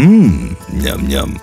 Ммм, ням-ням.